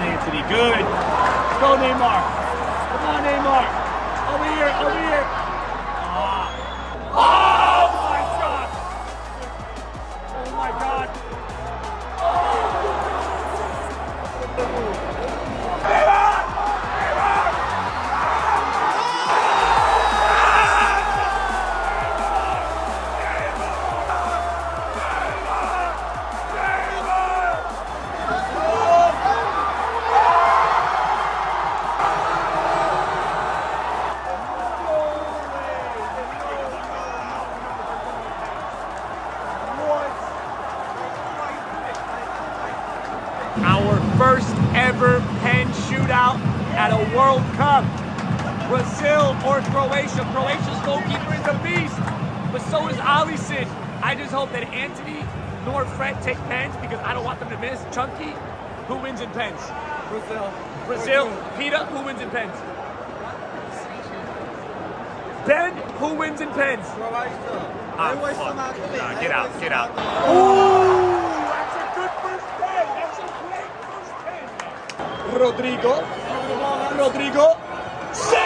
on, Antony. Good. Go, Neymar. Come on, Neymar. Over here, over Our first ever pen shootout at a World Cup. Brazil or Croatia. Croatia's goalkeeper is a beast, but so is Alisson. I just hope that Antony nor Fred take pens because I don't want them to miss. Chunky, who wins in pens? Brazil. Brazil. Pita, who wins in pens? Ben, who wins in pens? Ah, fuck. Nah, get out, get out. Ooh, that's a good first pen. That's a great first pen. Rodrygo. Rodrygo. Save!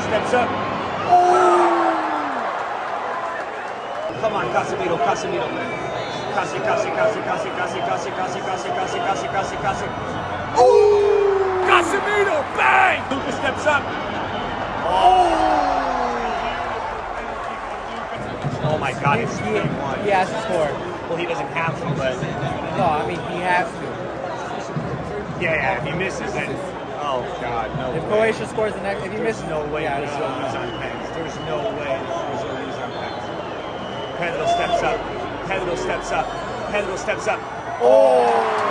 Steps up. Come on, Casemiro, Casemiro. Casi, casi, casi, casi, casi, casi, casi, casi, casi, casi, casi, casi. Ooh! Casemiro, bang! Lucas steps up. Oh! Oh He, 3-1. he has to score. Well, he doesn't have to, but No, I mean he has to. yeah, yeah, if he misses, then oh God, no. If way. Croatia scores the next, if he There's misses, no way yeah, Brazil lose no. on pens. There's no way Brazil lose on pens. Pedro steps up. Pedro steps up. Pedro steps up. Martin,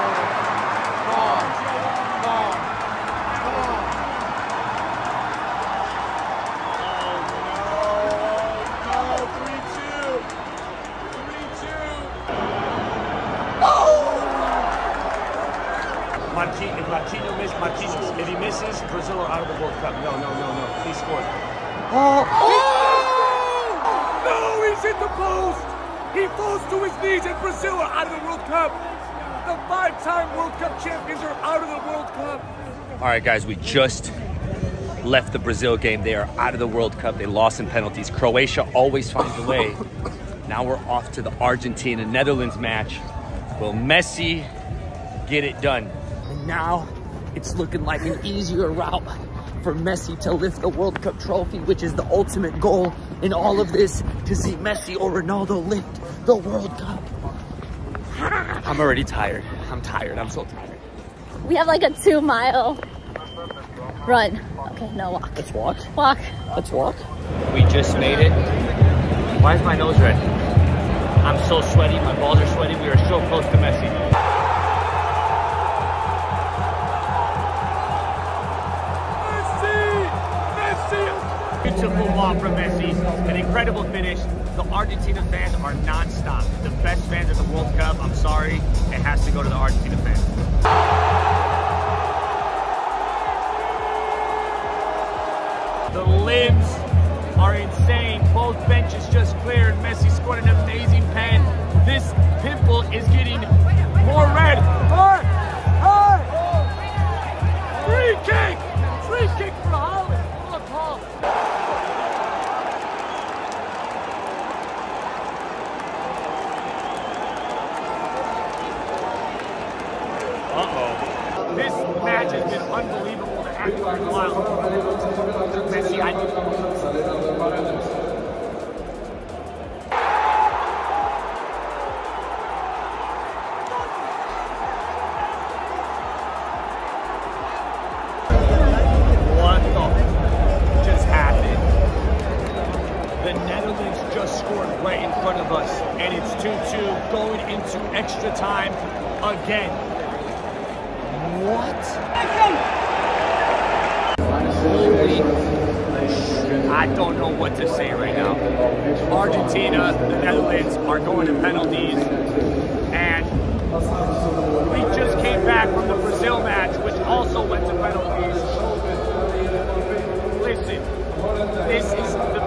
Brazil are out of the World Cup. No, no, no, no. Please score. Oh! No, he's hit the post. He falls to his knees, and Brazil are out of the World Cup. The five-time World Cup champions are out of the World Cup. All right, guys, we just left the Brazil game. They are out of the World Cup. They lost in penalties. Croatia always finds a way. Now we're off to the Argentina Netherlands match. Will Messi get it done? And now it's looking like an easier route for Messi to lift the World Cup trophy, which is the ultimate goal in all of this to see Messi or Ronaldo lift the World Cup. I'm already tired. I'm tired. I'm so tired. We have like a two mile run. Okay, no walk. Let's walk. Walk. Let's walk. We just made it. Why is my nose red? I'm so sweaty. My balls are sweaty. We are so close to Messi. Messi! Beautiful ball from Messi. An incredible finish. The Argentina fans are non-stop. The best fans at the World Cup. I'm sorry. It has to go to the Argentina fans. The limbs are insane. Both benches just cleared. Messi scored an amazing pen. This What the just happened? The Netherlands just scored right in front of us, and it's 2-2 going into extra time again. What? Holy I don't know what to say right now. Argentina, the Netherlands are going to penalties, and we just came back from the Brazil match, which also went to penalties. Listen, this is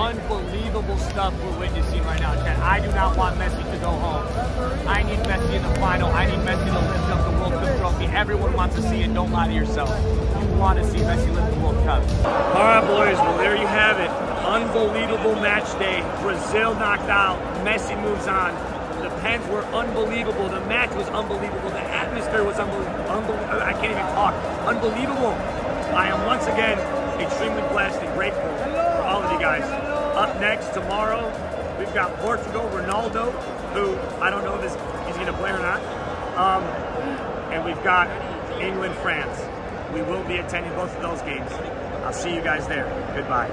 Unbelievable stuff we're witnessing right now, Chad. I do not want Messi to go home. I need Messi in the final. I need Messi to lift up the World Cup trophy. Everyone wants to see it. Don't lie to yourself. You want to see Messi lift the World Cup. All right, boys. Well, there you have it. Unbelievable match day. Brazil knocked out. Messi moves on. The pens were unbelievable. The match was unbelievable. The atmosphere was unbelievable. I can't even talk. Unbelievable. I am once again extremely blessed and grateful for all of you guys. Up next tomorrow, we've got Portugal, Ronaldo, who I don't know if he's going to play or not. Um, and we've got England, France. We will be attending both of those games. I'll see you guys there. Goodbye.